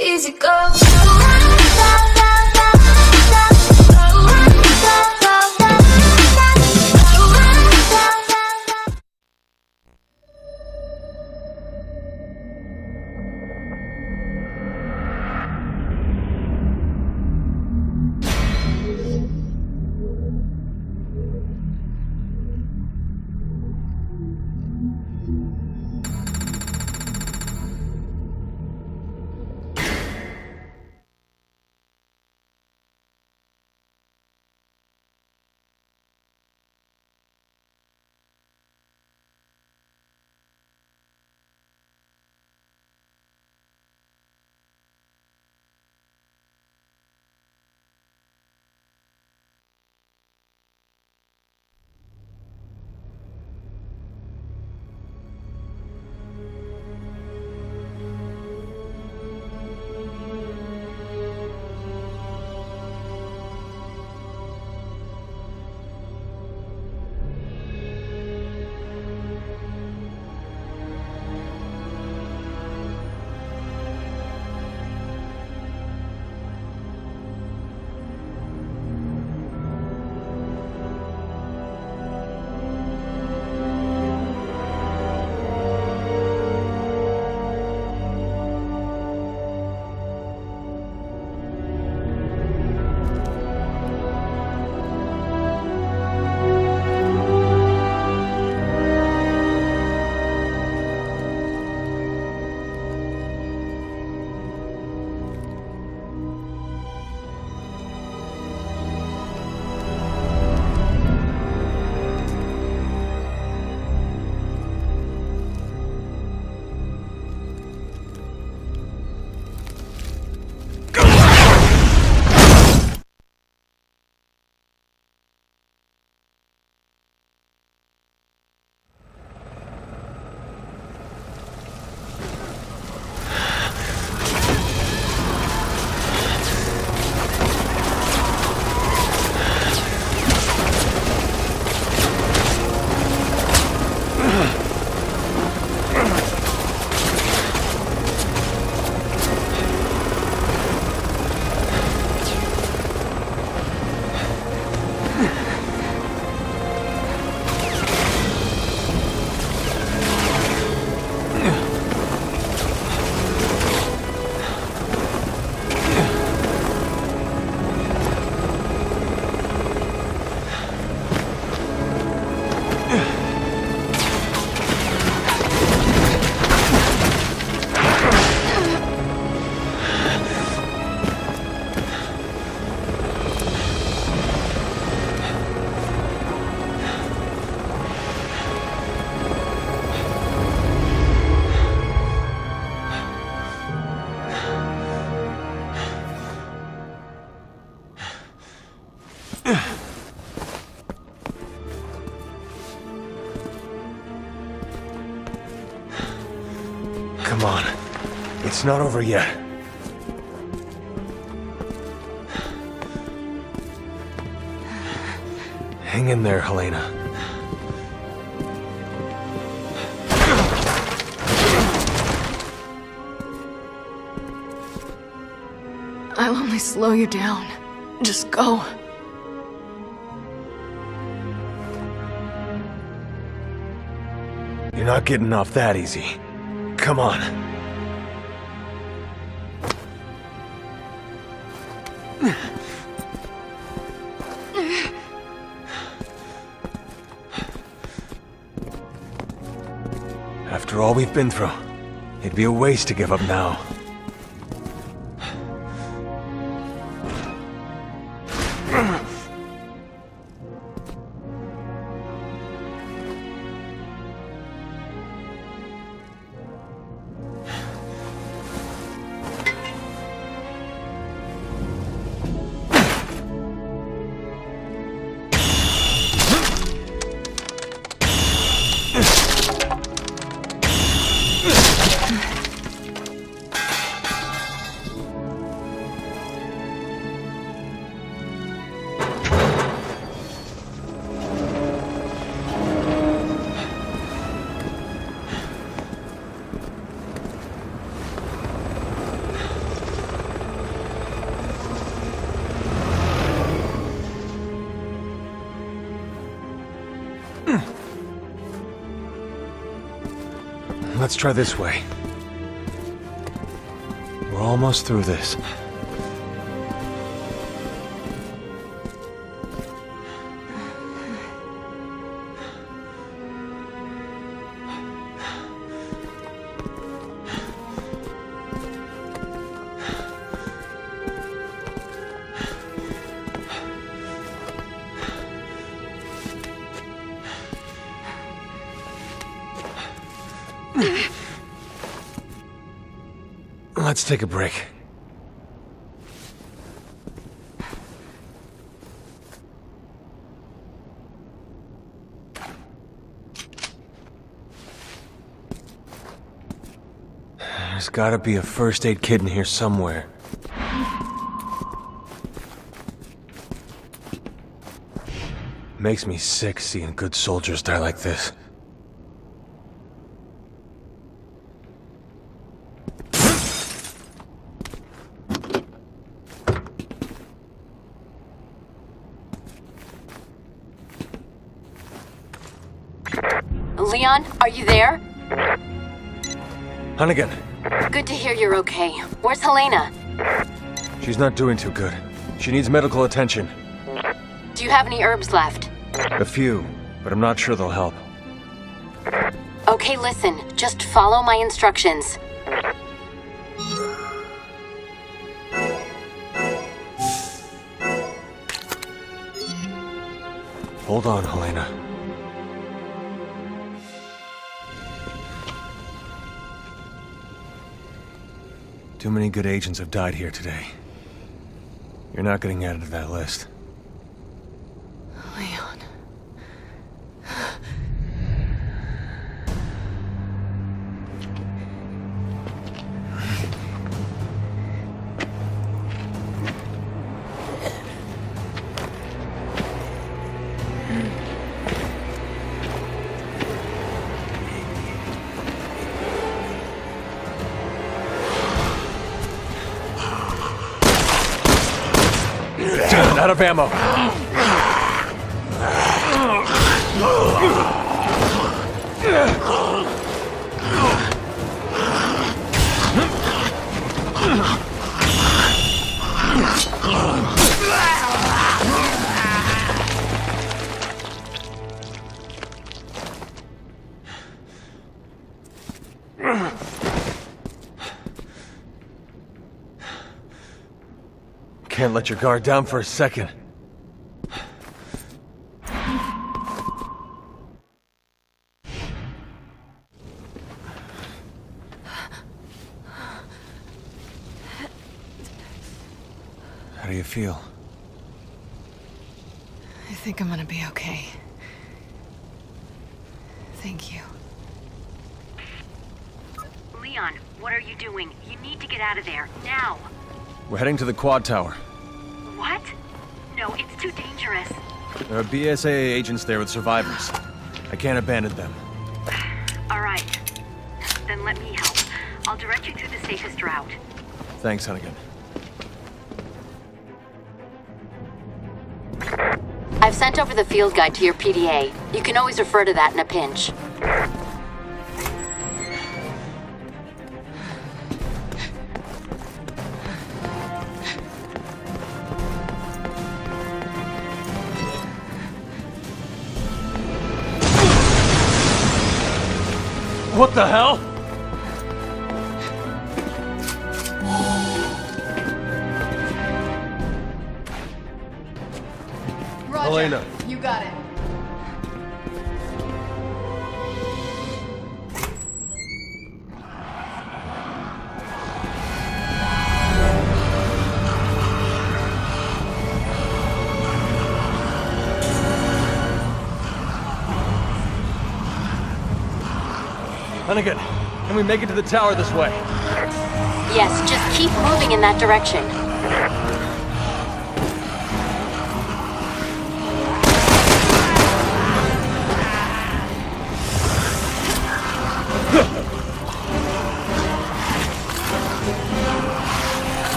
easy go. Come on. It's not over yet. Hang in there, Helena. I'll only slow you down. Just go. You're not getting off that easy. Come on. After all we've been through, it'd be a waste to give up now. Let's try this way. We're almost through this. Let's take a break. There's gotta be a first aid kit in here somewhere. Makes me sick seeing good soldiers die like this. Leon, are you there? Hunnigan, Good to hear you're okay. Where's Helena? she's not doing too good. She needs medical attention. Do you have any herbs left? A few, but I'm not sure they'll help. Okay, listen. Just follow my instructions. Hold on, Helena. Too many good agents have died here today. You're not getting added to that list. Out of ammo. Can't let your guard down for a second. How do you feel? I think I'm gonna be okay. Thank you. Leon, what are you doing? You need to get out of there, now. We're heading to the quad tower. What? No, it's too dangerous. There are BSAA agents there with survivors. I can't abandon them. All right. Then let me help. I'll direct you to the safest route. Thanks, Hunnigan. I've sent over the field guide to your PDA. You can always refer to that in a pinch. Roger. Helena. You got it. Hunnigan, can we make it to the tower this way? Yes, just keep moving in that direction.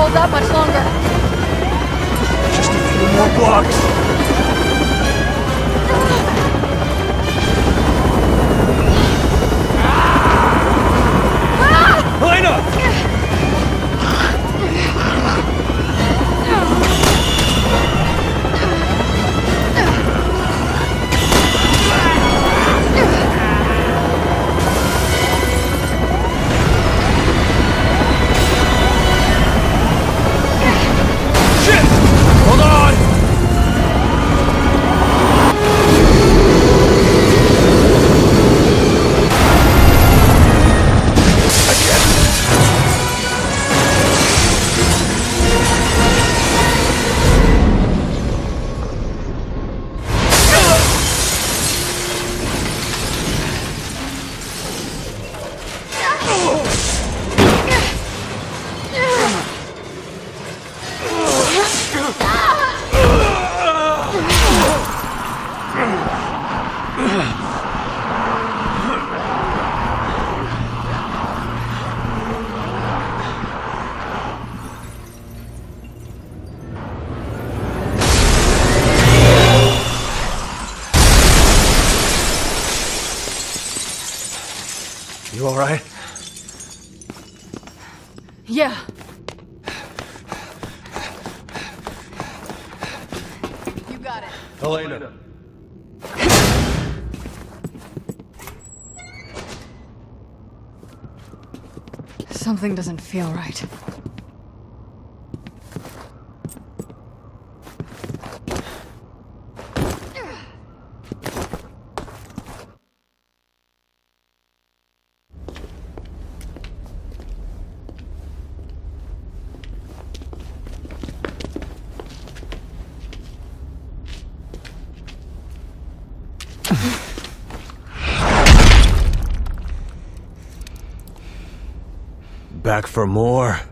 Hold that much longer. Just a few more blocks. Ah! Up! Shit! Yeah. You got it. Helena. Something doesn't feel right. Back for more?